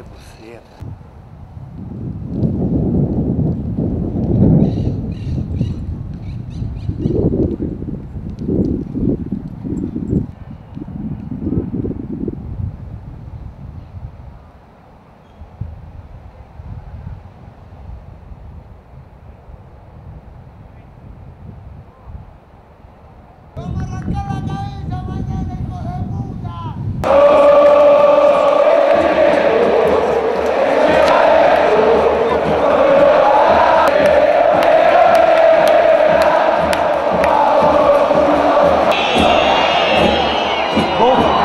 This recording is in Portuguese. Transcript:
Bebo seda. Né? 功。